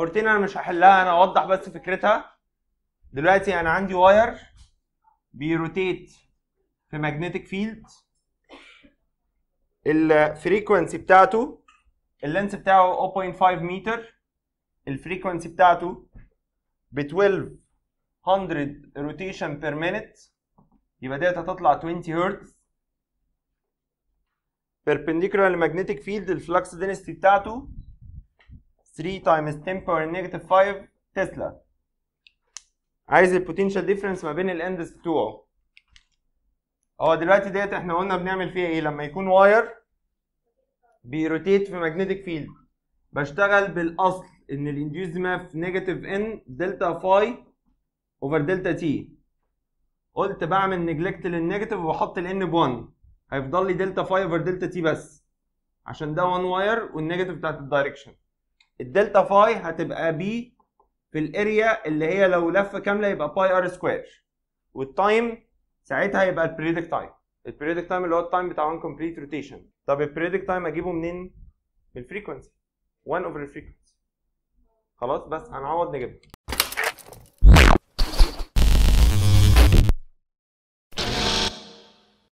14 أنا مش هحلها أنا أوضح بس فكرتها. دلوقتي أنا عندي wire بي rotate في magnetic field ال frequency بتاعته ال length بتاعه 0.5 متر ال frequency بتاعته ب 1200 rotation per minute يبقى ديت هتطلع 20 هرتز perpendicular magnetic field ال flux density بتاعته 3 times 10 power negative 5 تسلا عايز ال potential difference ما بين ال ends بتوعه هو دلوقتي ديت إحنا قلنا بنعمل فيها إيه؟ لما يكون wire بي rotate في magnetic field بشتغل بالأصل إن ال induced emf negative N delta phi over delta t قلت بعمل neglect لل negative وبحط ال N ب 1 هيفضل لي delta phi over delta t بس. عشان ده 1 wire وال negative بتاعت ال direction ال delta phi هتبقى B في ال area اللي هي لو لفه كاملة يبقى pi r square وال time ساعتها يبقى ال periodic time ال periodic time اللي هو ال time بتاع 1 complete rotation طب ال periodic time اجيبه منين؟ من ال frequency 1 over ال frequency خلاص؟ بس هنعوض نجيبها.